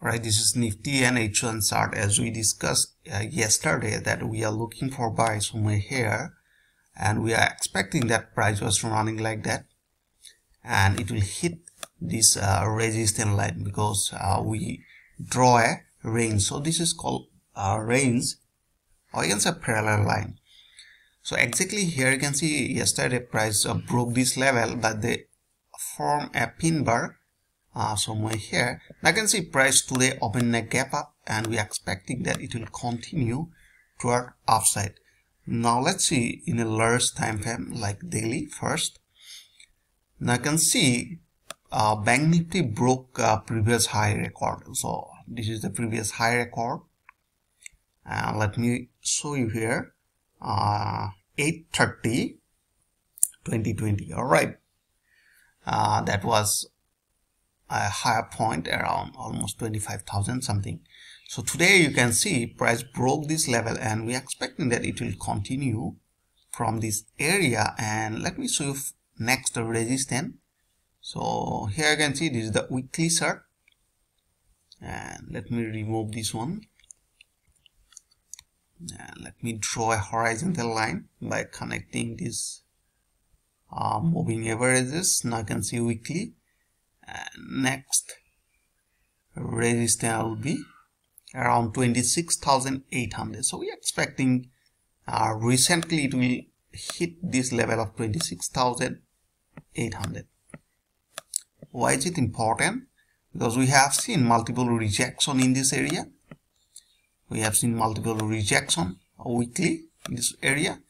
right this is nifty and h1 chart as we discussed uh, yesterday that we are looking for buy somewhere here and we are expecting that price was running like that and it will hit this uh, resistance line because uh, we draw a range. So this is called a range or you can say parallel line. So exactly here you can see yesterday price uh, broke this level but they form a pin bar uh, somewhere here. Now I can see price today open a gap up and we are expecting that it will continue toward upside. Now let's see in a large time frame like daily first. Now I can see uh, Bank Nifty broke uh, previous high record. So this is the previous high record. Uh, let me show you here. Uh, 830 2020. All right. Uh, that was a higher point around almost 25,000 something. So today you can see price broke this level and we are expecting that it will continue from this area. And let me show you next resistance. So here you can see this is the weekly chart and let me remove this one. And let me draw a horizontal line by connecting these uh, moving averages. Now you can see weekly next resistance will be around 26,800 so we are expecting uh, recently it will hit this level of 26,800 why is it important? Because we have seen multiple rejection in this area. We have seen multiple rejection weekly in this area.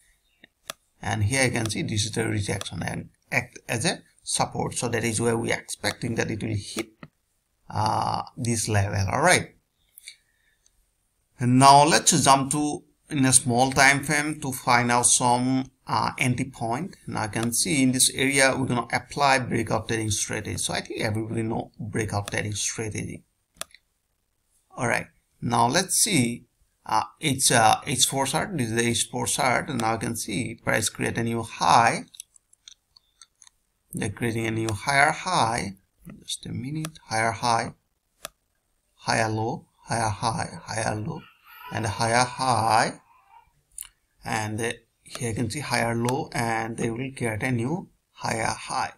And here you can see this is the rejection and act as a support. So that is where we are expecting that it will hit uh, this level. All right. And now let's jump to in a small time frame to find out some uh, entry point. Now I can see in this area we're going to apply breakout trading strategy. So I think everybody know breakout trading strategy. All right. Now let's see uh, it's uh, H4 chart this is the H4 chart and now I can see price create a new high they're creating a new higher high just a minute higher high higher low higher high higher low and a higher high. And here you can see higher low and they will get a new higher high.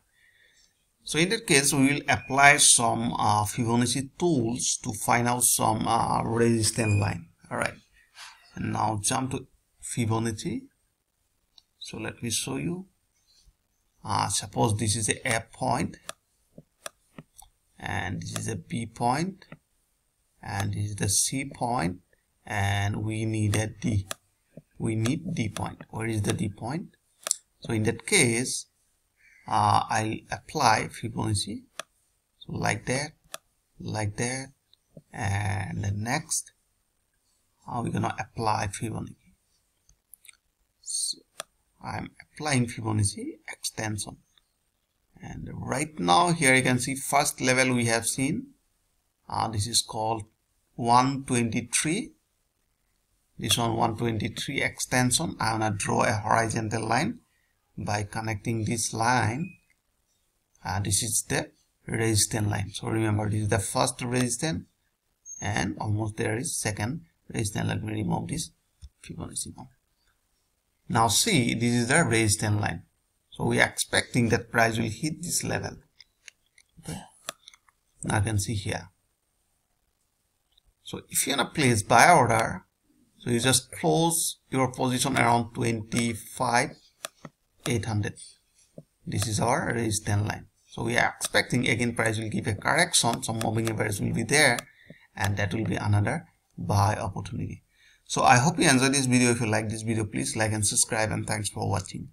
So in that case we will apply some uh, Fibonacci tools to find out some uh, resistance line. All right and now jump to Fibonacci. So let me show you uh, suppose this is a A point and this is a B point and this is the C point and we need a D. We need D point. Where is the D point? So in that case uh, I'll apply Fibonacci. So like that like that and the next are we gonna apply Fibonacci. So I'm applying Fibonacci extension. And right now here you can see first level we have seen. Uh, this is called 123 this one 123 extension. I want to draw a horizontal line by connecting this line. Uh, this is the resistance line. So remember this is the first resistance. And almost there is second resistance. Let me remove this Fibonacci now now see, this is the resistance line. So we are expecting that price will hit this level. Okay. Now you can see here. So if you want to place buy order, so you just close your position around 25 800. This is our resistance line. So we are expecting again price will give a correction, some moving average will be there, and that will be another buy opportunity. So I hope you enjoyed this video. If you like this video, please like and subscribe and thanks for watching.